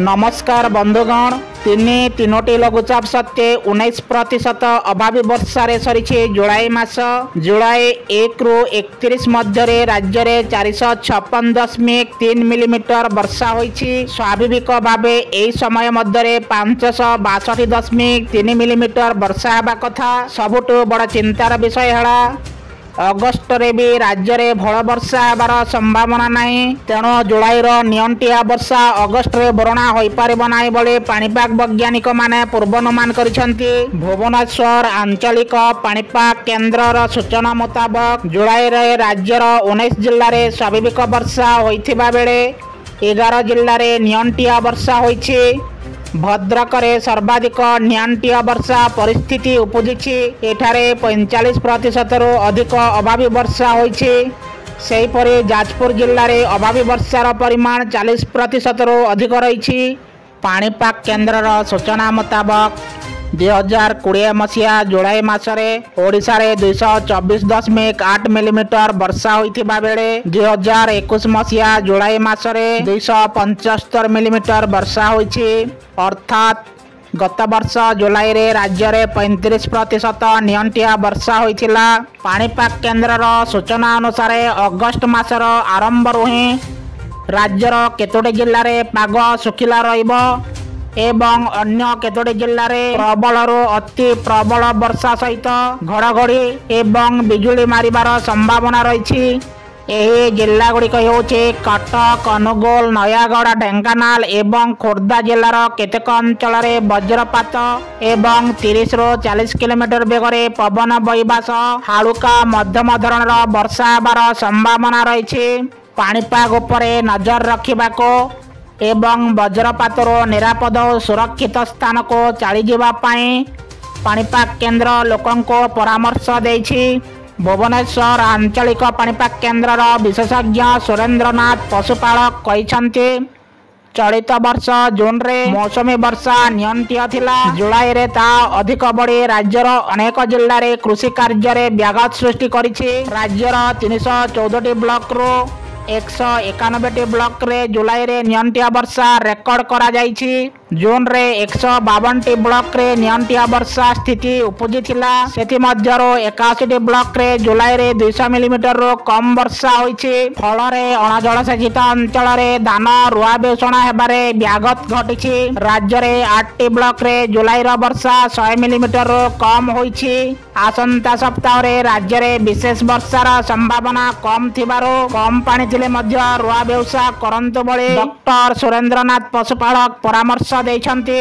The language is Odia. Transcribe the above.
नमस्कार बन्धुगण तिन तिनो लघुचाप सत्ते उन्नाइस प्रतिशत अभावी वर्ष जुलाई मास जुलाई एकतिस मध्य चारि छपन दशमिक तिन मिलिमिटर वर्षा हुन्छ स्वाभाविक भावे यही समय मध्यश बासी दशमिक तिन मिलिमिटर वर्षा कथा सबुठु बड चिन्तार विषय होला ଅଗଷ୍ଟରେ ବି ରାଜ୍ୟରେ ଭଲ ବର୍ଷା ହେବାର ସମ୍ଭାବନା ନାହିଁ। ତେଣୁ ଜୁଲାଇର ନିଅଣ୍ଟିଆ ବର୍ଷା ଅଗଷ୍ଟରେ ବରଣା ହୋଇପାରିବ ନାହିଁ ବୋଲି ପାଣିପାଗ ବୈଜ୍ଞାନିକମାନେ ପୂର୍ବାନୁମାନ କରିଛନ୍ତି। ଭୁବନେଶ୍ୱର ଆଞ୍ଚଳିକ ପାଣିପାଗ କେନ୍ଦ୍ରର ସୂଚନା ମୁତାବକ ଜୁଲାଇରେ ରାଜ୍ୟର ଉଣେଇଶ ଜିଲ୍ଲାରେ ସ୍ୱାଭାବିକ ବର୍ଷା ହୋଇଥିବା ବେଳେ ଏଗାର ଜିଲ୍ଲାରେ ନିଅଣ୍ଟିଆ ବର୍ଷା ହୋଇଛି। ଭଦ୍ରକରେ ସର୍ବାଧିକ ନିଆଣ୍ଟିଆ ବର୍ଷା ପରିସ୍ଥିତି ଉପୁଜିଛି। ଏଠାରେ ପଇଁଚାଳିଶ ପ୍ରତିଶତରୁ ଅଧିକ ଅଭାବୀ ବର୍ଷା ହୋଇଛି। ସେହିପରି ଯାଜପୁର ଜିଲ୍ଲାରେ ଅଭାବୀ ବର୍ଷାର ପରିମାଣ ଚାଳିଶ ପ୍ରତିଶତରୁ ଅଧିକ ରହିଛି। ପାଣିପାଗ କେନ୍ଦ୍ରର ସୂଚନା ମୁତାବକ ଦୁଇ ହଜାର କୋଡ଼ିଏ ମସିହା ଜୁଲାଇ ମାସରେ ଓଡ଼ିଶାରେ ଦୁଇଶହ ଚବିଶ ଦଶମିକ ଆଠ ମିଲିମିଟର ବର୍ଷା ହୋଇଥିବା ବେଳେ ଦୁଇ ହଜାର ଏକୋଇଶ ମସିହା ଜୁଲାଇ ମାସରେ ଦୁଇଶହ ପଞ୍ଚସ୍ତର ମିଲିମିଟର ବର୍ଷା ହୋଇଛି। ଅର୍ଥାତ୍ ଗତ ବର୍ଷ ଜୁଲାଇରେ ରାଜ୍ୟରେ ପଇଁତିରିଶ ପ୍ରତିଶତ ନିଅଣ୍ଟିଆ ବର୍ଷା ହୋଇଥିଲା। ପାଣିପାଗ କେନ୍ଦ୍ରର ସୂଚନା ଅନୁସାରେ ଅଗଷ୍ଟ ମାସର ଆରମ୍ଭରୁ ହିଁ ରାଜ୍ୟର କେତୋଟି ଜିଲ୍ଲାରେ ପାଗ ଶୁଖିଲା ରହିବ। ଏବଂ ଅନ୍ୟ କେତୋଟି ଜିଲ୍ଲାରେ ପ୍ରବଳରୁ ଅତି ପ୍ରବଳ ବର୍ଷା ସହିତ ଘଡ଼ଘଡ଼ି ଏବଂ ବିଜୁଳି ମାରିବାର ସମ୍ଭାବନା ରହିଛି। ଏହି ଜିଲ୍ଲାଗୁଡ଼ିକ ହେଉଛି କଟକ ଅନୁଗୁଳ ନୟାଗଡ଼ ଢେଙ୍କାନାଳ ଏବଂ ଖୋର୍ଦ୍ଧା ଜିଲ୍ଲାର କେତେକ ଅଞ୍ଚଳରେ ବଜ୍ରପାତ ଏବଂ ତିରିଶରୁ ଚାଳିଶ କିଲୋମିଟର ବେଗରେ ପବନ ବହିବା ସହ ହାଲୁକା ମଧ୍ୟମ ଧରଣର ବର୍ଷା ହେବାର ସମ୍ଭାବନା ରହିଛି। ପାଣିପାଗ ଉପରେ ନଜର ରଖିବାକୁ ଏବଂ ବଜ୍ରପାତରୁ ନିରାପଦ ଓ ସୁରକ୍ଷିତ ସ୍ଥାନକୁ ଚାଲିଯିବା ପାଇଁ ପାଣିପାଗ କେନ୍ଦ୍ର ଲୋକଙ୍କୁ ପରାମର୍ଶ ଦେଇଛି। ଭୁବନେଶ୍ୱର ଆଞ୍ଚଳିକ ପାଣିପାଗ କେନ୍ଦ୍ରର ବିଶେଷଜ୍ଞ ସୁରେନ୍ଦ୍ରନାଥ ପଶୁପାଳକ କହିଛନ୍ତି ଚଳିତ ବର୍ଷ ଜୁନରେ ମୌସୁମୀ ବର୍ଷା ନିୟନ୍ତ୍ରିତ ଥିଲା। ଜୁଲାଇରେ ତାହା ଅଧିକ ବଢ଼ି ରାଜ୍ୟର ଅନେକ ଜିଲ୍ଲାରେ କୃଷି କାର୍ଯ୍ୟରେ ବ୍ୟାଘାତ ସୃଷ୍ଟି କରିଛି। ରାଜ୍ୟର ତିନିଶହ ଚଉଦଟି ବ୍ଲକରୁ একশো একানবেটি ব্লকরে জুলাইরে নিয়ন্টিয়া বর্ষা রেকর্ড করা যাইছি। ଜୁନରେ ଏକଶହ ବାବନଟି ବ୍ଲକରେ ନିଅଣ୍ଟିଆ ବର୍ଷା ସ୍ଥିତି ଉପୁଜିଥିଲା। ସେଥିମଧ୍ୟରୁ ଏକାଅଶୀଟି ବ୍ଲକରେ ଜୁଲାଇରେ ଦୁଇଶହ ମିଲିମିଟରରୁ କମ୍ ବର୍ଷା ହୋଇଛି। ଫଳରେ ଅଣଜଳସେଚିତ ଅଞ୍ଚଳରେ ଧାନ ରୁଆ ବେଷଣା ହେବାରେ ବ୍ୟାଘାତ ଘଟିଛି। ରାଜ୍ୟରେ ଆଠଟି ବ୍ଲକରେ ଜୁଲାଇର ବର୍ଷା ଶହେ ମିଲିମିଟରରୁ କମ୍ ହୋଇଛି। ଆସନ୍ତା ସପ୍ତାହରେ ରାଜ୍ୟରେ ବିଶେଷ ବର୍ଷାର ସମ୍ଭାବନା କମ୍ ଥିବାରୁ କମ୍ ପାଣି ଥିଲେ ମଧ୍ୟ ରୁଆ ବ୍ୟବସାୟ କରନ୍ତୁ ବୋଲି ଡକ୍ଟର ସୁରେନ୍ଦ୍ରନାଥ ପଶୁପାଳକ ପରାମର୍ଶ ଦେଇଛନ୍ତି